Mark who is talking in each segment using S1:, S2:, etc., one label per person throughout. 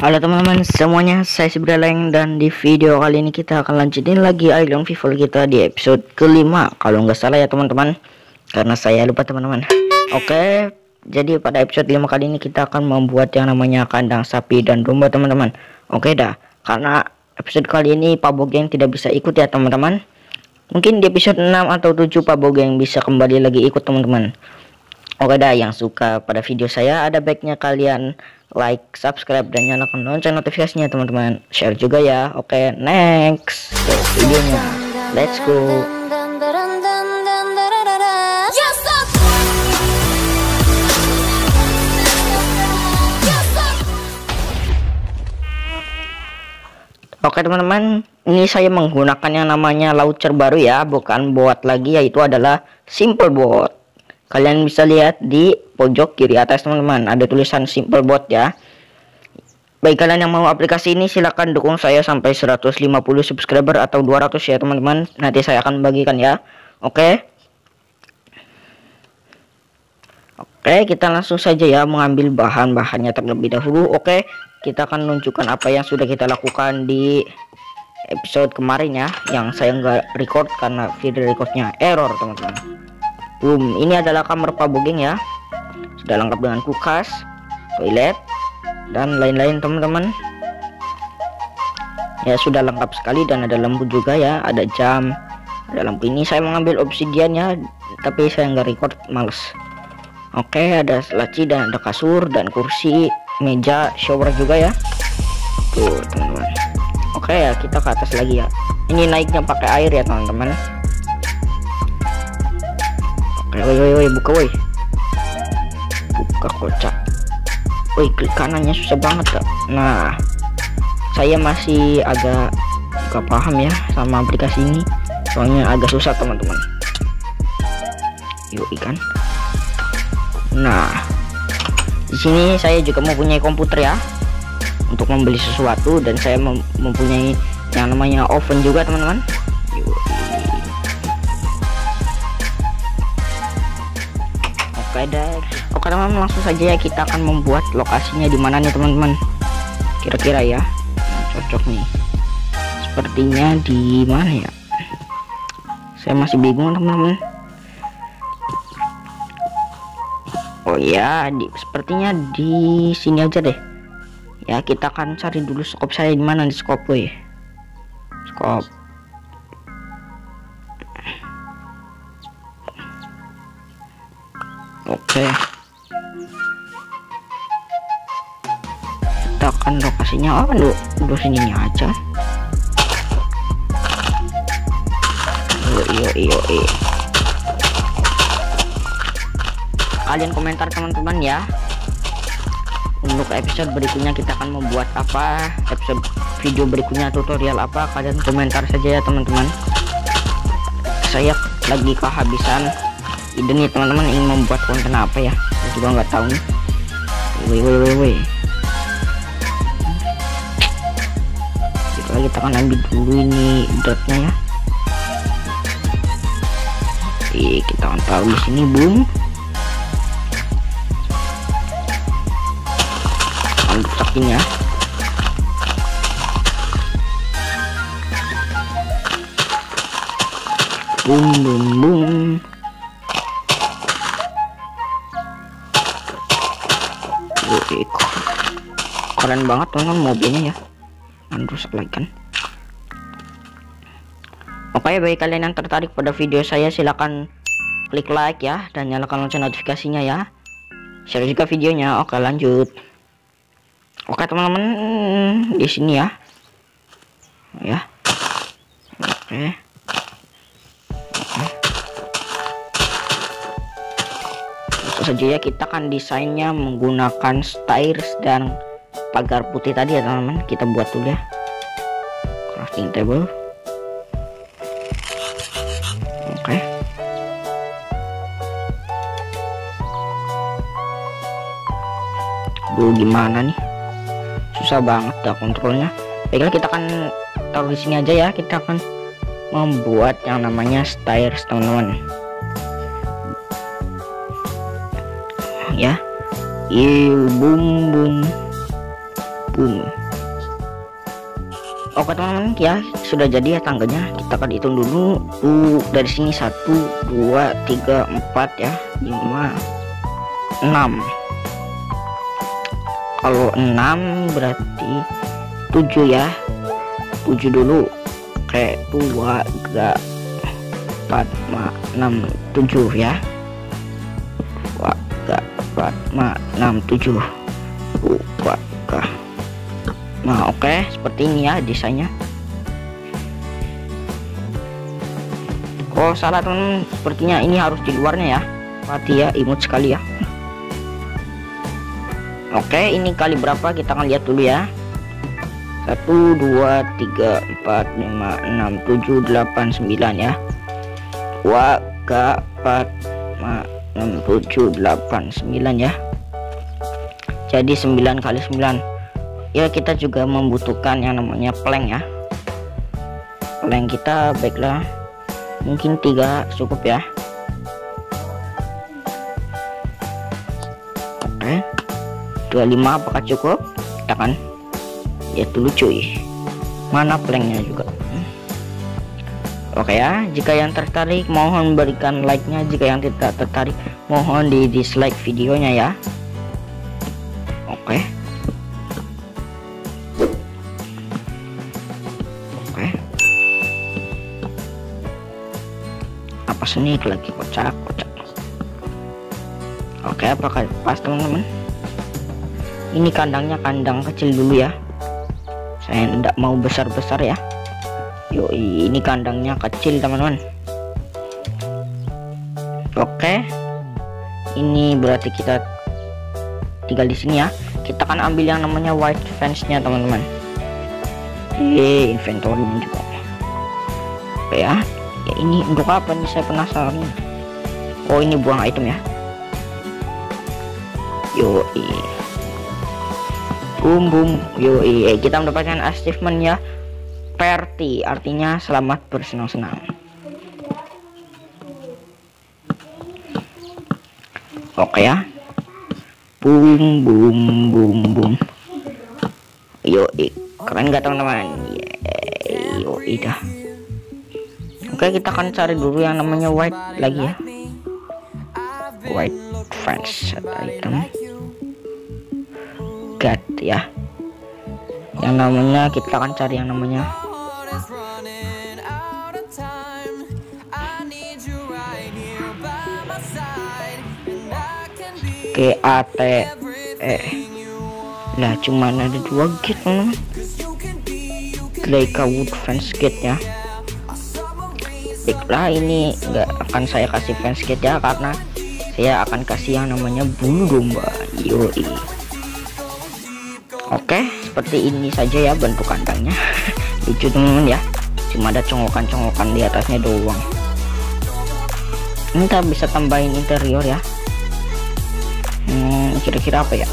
S1: Halo teman-teman semuanya, saya si Breleng dan di video kali ini kita akan lanjutin lagi Island Vival kita di episode kelima. Kalau nggak salah ya teman-teman, karena saya lupa teman-teman. Oke, jadi pada episode 5 kali ini kita akan membuat yang namanya kandang sapi dan domba teman-teman. Oke dah, karena episode kali ini Pak Bogeng tidak bisa ikut ya teman-teman. Mungkin di episode 6 atau 7 Pak Bogeng bisa kembali lagi ikut teman-teman Oke dah, yang suka pada video saya ada baiknya kalian like, subscribe, dan nyalakan lonceng notifikasinya teman-teman. Share juga ya. Oke, next ke videonya. Let's go. Oke teman-teman, ini saya menggunakan yang namanya launcher baru ya, bukan bot lagi yaitu adalah simple bot. Kalian bisa lihat di pojok kiri atas teman-teman, ada tulisan simple bot ya. Baik kalian yang mau aplikasi ini silahkan dukung saya sampai 150 subscriber atau 200 ya teman-teman. Nanti saya akan bagikan ya. Oke. Oke, kita langsung saja ya mengambil bahan-bahannya terlebih dahulu. Oke, kita akan menunjukkan apa yang sudah kita lakukan di episode kemarin ya yang saya nggak record karena video recordnya error teman-teman boom. Ini adalah kamar Pak Bogeng ya. Sudah lengkap dengan kulkas toilet dan lain-lain teman-teman. Ya sudah lengkap sekali dan ada lampu juga ya. Ada jam ada lampu. Ini saya mengambil obsidian ya tapi saya nggak record males. Oke ada laci dan ada kasur dan kursi meja shower juga ya. Tuh teman-teman. Oke ya kita ke atas lagi ya. Ini naiknya pakai air ya teman-teman oke woi woi woi buka woi. Buka kocak. Woi klik kanannya susah banget kak. Nah saya masih agak gak paham ya sama aplikasi ini. Soalnya agak susah teman-teman. Yuk ikan nah di sini saya juga mempunyai komputer ya untuk membeli sesuatu dan saya mem mempunyai yang namanya oven juga teman-teman deh oke teman-teman langsung saja ya kita akan membuat lokasinya di mana nih teman-teman kira-kira ya nah, cocok nih sepertinya di mana ya saya masih bingung teman-teman Oh ya, di, sepertinya di sini aja deh. Ya, kita akan cari dulu skop saya di mana di skop gue. Skop. Oke. Kita akan lokasinya oh lu dulu sininya aja. Yo yo yo kalian komentar teman-teman ya untuk episode berikutnya kita akan membuat apa episode video berikutnya tutorial apa kalian komentar saja ya teman-teman saya lagi kehabisan ide nih teman-teman ingin membuat konten apa ya? Saya juga nggak tahu nih. Woi woi woi woi kita kita akan ambil dulu ini dotnya ya. Oke, kita akan taruh di sini boom. Rusakin ya. Boom boom boom keren banget teman mobilnya ya kan rusak lagi kan oke bagi kalian yang tertarik pada video saya silahkan klik like ya dan nyalakan lonceng notifikasinya ya share juga videonya oke lanjut Oke teman-teman di sini ya. Ya. Oke. Oke. Langsung saja ya kita akan desainnya menggunakan stairs dan pagar putih tadi ya teman-teman. Kita buat dulu ya. Crafting table. Oke. Duh gimana nih? susah banget dah kontrolnya baiklah kita akan taruh di sini aja ya kita akan membuat yang namanya stairs teman-teman ya il bum bum boom Oke teman-teman ya sudah jadi ya tangganya. Kita akan hitung dulu. Uh, dari sini satu dua tiga empat ya. Lima enam. Kalau enam berarti tujuh ya. Tujuh dulu. Kayak dua tiga empat enam tujuh ya. Dua tiga empat enam tujuh. Dua tiga nah oke okay, seperti ini ya desainnya. Oh salah teman sepertinya ini harus di luarnya ya. Mati ya imut sekali ya. Oke okay, ini kali berapa? Kita akan lihat dulu ya. 1 2 3 4 5 6 7 8 9 ya. 2 3 4 5 6 7 8 9 ya. Jadi 9 kali 9 ya kita juga membutuhkan yang namanya plank ya. Plank kita baiklah mungkin tiga cukup ya. Oke. 25 apakah cukup? Kita kan? Lihat dulu cuy mana planknya juga? Oke ya, jika yang tertarik mohon berikan like-nya, jika yang tidak tertarik mohon di dislike videonya ya. Sneak lagi kocak kocak. Oke apakah pas teman-teman? Ini kandangnya kandang kecil dulu ya. Saya tidak mau besar-besar ya. Yuk ini kandangnya kecil teman-teman. Oke. Ini berarti kita tinggal di sini ya. Kita akan ambil yang namanya white fence nya teman-teman. Eh inventory juga. Oke ya ya ini untuk apa nih? Saya penasaran oh ini buang item ya? Yo boom boom. Yo eh, kita mendapatkan achievement ya. Party artinya selamat bersenang-senang. Oke ya. Boom boom boom boom. Yo keren gak teman-teman? Yo dah Oke kita akan cari dulu yang namanya white lagi ya. White French item. God ya. Yang namanya kita akan cari yang namanya. K A T E. Lah cuman ada dua gate teman Leica Wood Fence Gate ya baiklah ini. Nggak akan saya kasih fans kit ya karena saya akan kasih yang namanya bulu domba. Yoi. Oke seperti ini saja ya bentuk kandangnya. Lucu teman-teman ya. Cuma ada conggokan-conggokan di atasnya doang. Ini bisa tambahin interior ya. Hmm, kira-kira apa ya?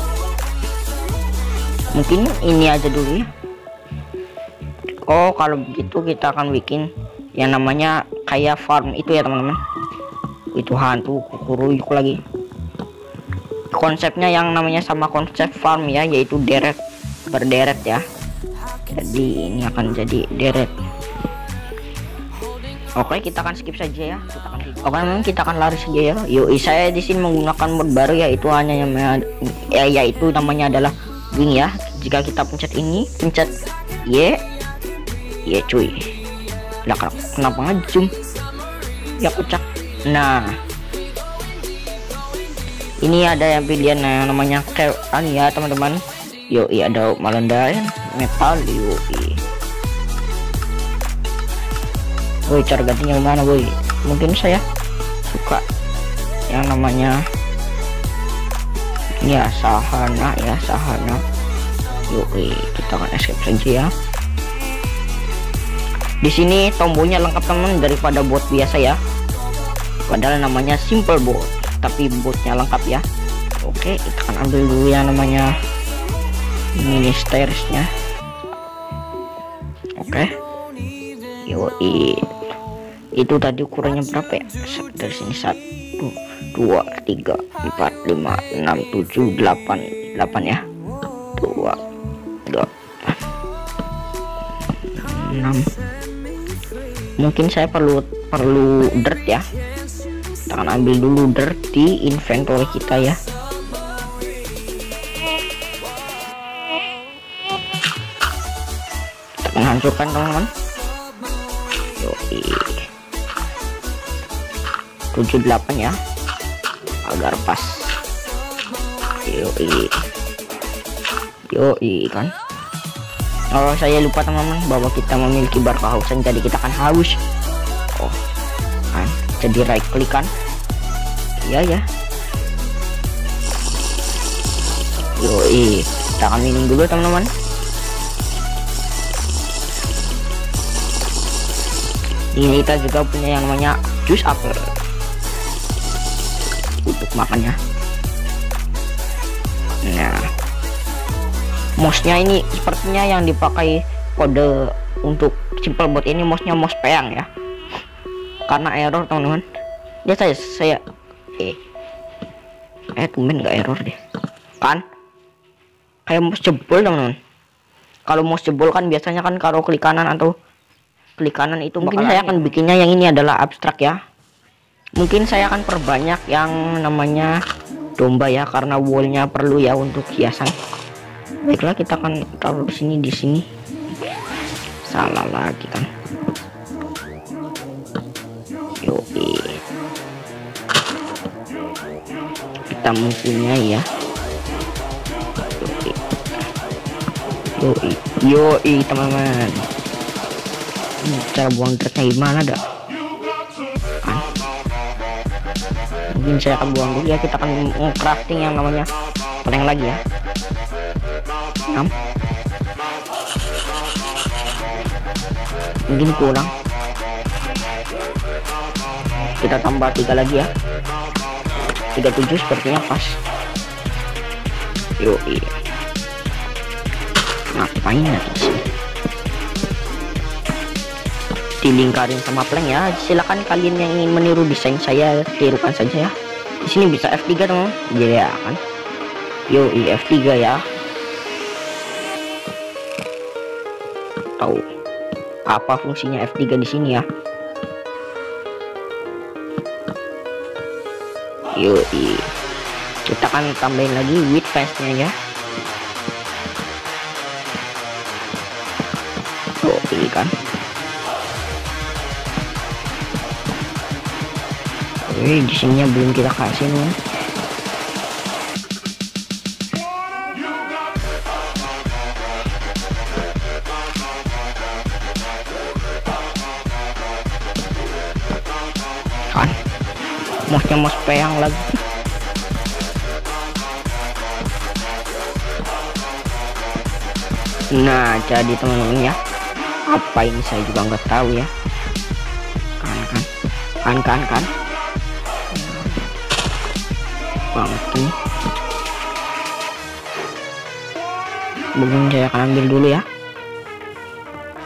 S1: Mungkin ini aja dulu ya. Oh kalau begitu kita akan bikin yang namanya kayak farm itu ya teman-teman. Itu hantu kukuruyuk lagi. Konsepnya yang namanya sama konsep farm ya yaitu deret berderet ya. Jadi ini akan jadi deret. Oke kita akan skip saja ya. Kita akan Oke kita akan lari saja ya. Yuk saya di sini menggunakan mod baru yaitu hanya yang ya yaitu namanya adalah wing ya. Jika kita pencet ini pencet Y. Y cuy lah kenapa ngejum ya pecah nah. Ini ada yang pilihan yang namanya keran ya teman-teman. Yoi ada malendain metal yoi. Woi cara gantinya mana woi? Mungkin saya suka yang namanya ya sahana ya sahana. Yoi kita akan escape saja ya di sini tombolnya lengkap teman daripada bot biasa ya. Padahal namanya simple bot tapi botnya lengkap ya. Oke kita akan ambil dulu yang namanya mini stairsnya. Oke. Yoi. Itu tadi ukurannya berapa ya? Dari sini satu dua tiga empat lima enam tujuh delapan. Delapan ya? Dua tiga 6 mungkin saya perlu perlu dirt ya. Kita akan ambil dulu dirt di inventory kita ya. Kita akan hancurkan teman-teman. Yoi. 78 ya. Agar pas. Yoi. Yoi kan Oh saya lupa teman-teman bahwa kita memiliki bar kehausan jadi kita akan haus. Oh kan? Jadi right click kan? Iya ya. Yoi kita akan minum dulu teman-teman. Ini kita juga punya yang namanya jus apel untuk makannya nah mouse-nya ini sepertinya yang dipakai kode untuk simple bot ini mouse-nya mouse peang ya. Karena error teman-teman. Ya saya saya eh eh tumben nggak error deh. Kan? Kayak mouse jebol teman-teman. Kalau mouse jebol kan biasanya kan kalau klik kanan atau klik kanan itu mungkin saya akan bikinnya yang ini adalah abstrak ya. Mungkin saya akan perbanyak yang namanya domba ya karena wallnya perlu ya untuk hiasan baiklah kita akan taruh di sini di sini. Salah lagi kan. Yoi. Kita mempunyai ya. Yoi. Yoi. Teman-teman. Cara buang dirtnya gimana dah kan? Mungkin saya akan buang dulu ya. Kita akan crafting yang namanya plank lagi ya 6 mungkin kurang. Kita tambah tiga lagi ya. 37 sepertinya pas. Yuk iya ngapain lagi sih? Dilingkarin sama plank ya. Silakan kalian yang ingin meniru desain saya tirukan saja ya. Di sini bisa F3 teman ya kan? Yo F3 ya tahu. Apa fungsinya F3 di sini ya? Yoi. Kita akan tambahin lagi width fastnya ya. Yoi kan? Wih, di sini belum kita kasih nih. Kan, mouse-nya mouse peang lagi. Nah, jadi teman-teman ya, apa ini saya juga nggak tahu ya. Kan, kan, kan, kan, kan? Banget ini mungkin saya akan ambil dulu ya.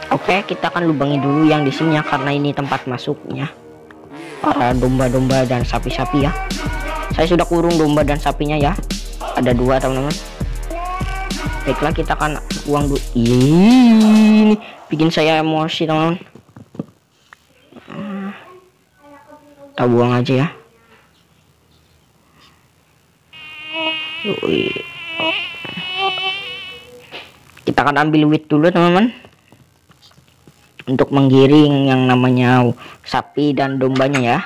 S1: Oke kita akan lubangi dulu yang di sini ya karena ini tempat masuknya para domba-domba dan sapi-sapi ya. Saya sudah kurung domba dan sapinya ya. Ada dua teman-teman. Baiklah kita akan uang dulu. Ini bikin saya emosi teman-teman. Kita buang aja ya. Kita akan ambil wheat dulu teman-teman untuk menggiring yang namanya sapi dan dombanya ya.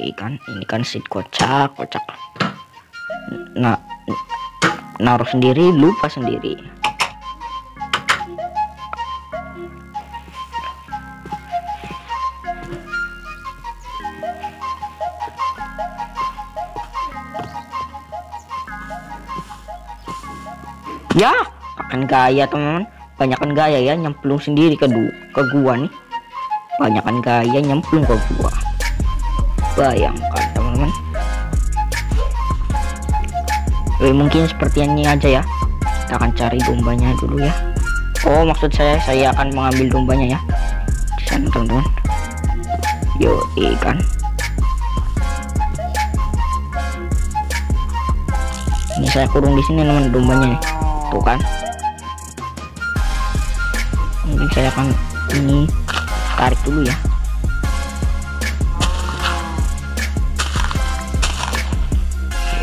S1: Ikan ini kan seed kocak kocak. Nah naruh sendiri lupa sendiri. Ya akan gaya teman-teman banyakkan gaya ya nyemplung sendiri ke ke gua nih. Banyakkan gaya nyemplung ke gua. Bayangkan teman-teman. Oke, mungkin seperti ini aja ya. Kita akan cari dombanya dulu ya. Oh maksud saya saya akan mengambil dombanya ya. Di sana teman-teman. Yo ikan ini saya kurung di sini teman dombanya nih. Tuh kan saya akan ini tarik dulu ya.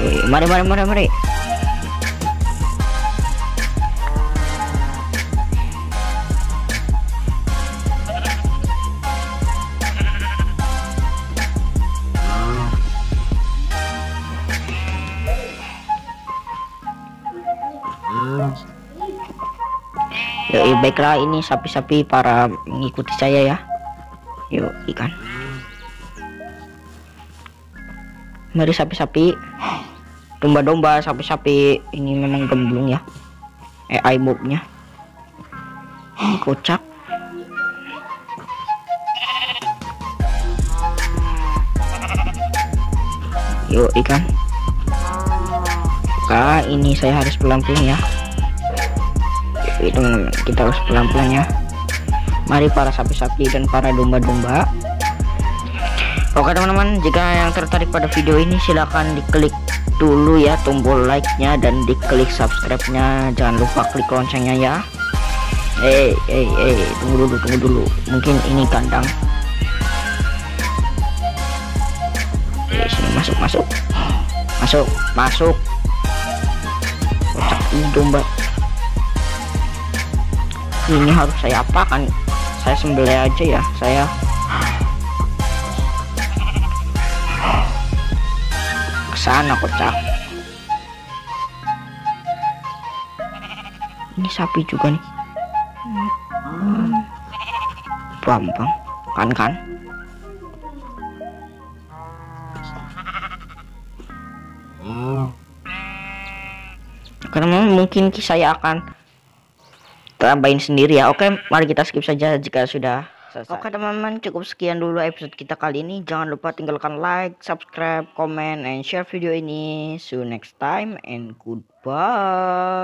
S1: Wih, mari mari mari mari baiklah ini sapi-sapi para mengikuti saya ya. Yuk, ikan. Mari sapi-sapi. Domba-domba, sapi-sapi ini memang gemblung ya. Eye move-nya. Ini kocak. Yuk, ikan. Kak, ini saya harus pelan-pelan ya itu teman-teman kita harus pelan-pelan ya. Mari para sapi-sapi dan para domba-domba. Oke teman-teman jika yang tertarik pada video ini silahkan diklik dulu ya tombol like nya dan diklik subscribe nya jangan lupa klik loncengnya ya. Eh eh eh tunggu dulu tunggu dulu. Mungkin ini kandang. Eh sini masuk masuk. Masuk masuk. Kocak ini domba ini harus saya apakan? Saya sembelih aja ya saya. Ke sana kocak. Ini sapi juga nih. Bam bam kan? Kan karena mungkin saya akan tambahin sendiri ya. Oke mari kita skip saja jika sudah selesai. Oke teman-teman cukup sekian dulu episode kita kali ini. Jangan lupa tinggalkan like subscribe comment and share video ini. See you next time and goodbye.